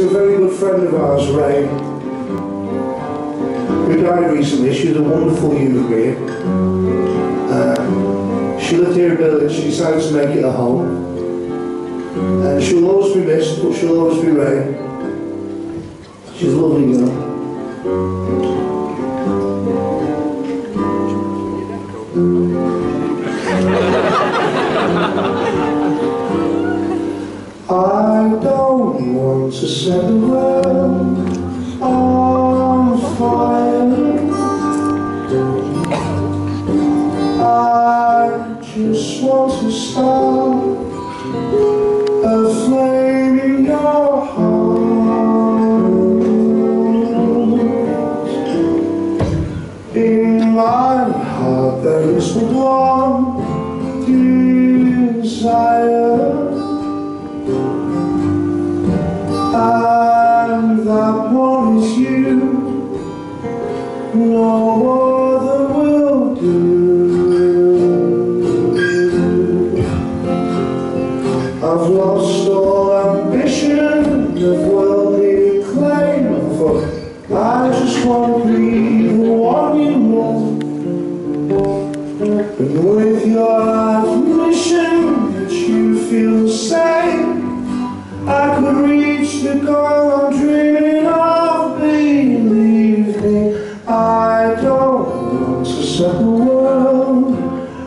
a very good friend of ours, Ray, who died recently. She was a wonderful human being. Uh, she lived here in Berlin. She decided to make it a home. And she'll always be missed, but she'll always be Ray. She's a lovely girl. To set the world on fire. I just want to start a flame in your heart. In my is you. No other will do? I've lost all ambition of worldly acclaim For I just want to be the one you want And with your admission that you feel same I could reach the goal I'm dreaming set the world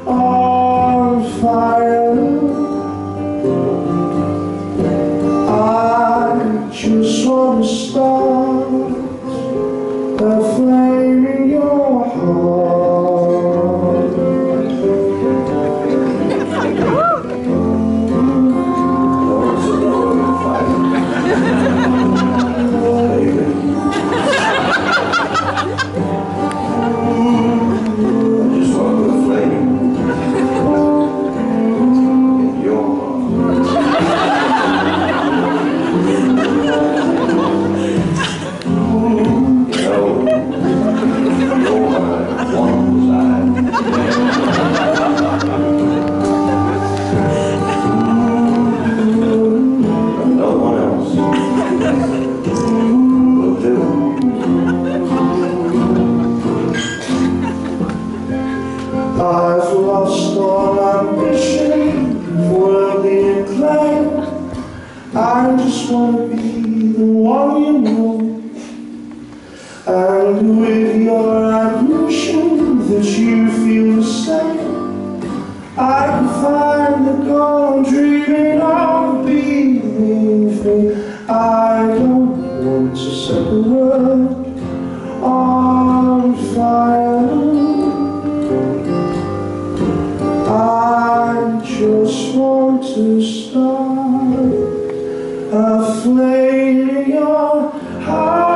on fire. I just want to start a flame in your heart To be the one you know. And with your admission that you feel the same, I can find the goal I'm dreaming of. Believe me, I don't want to set the world on fire. I just want to start a flame in your heart.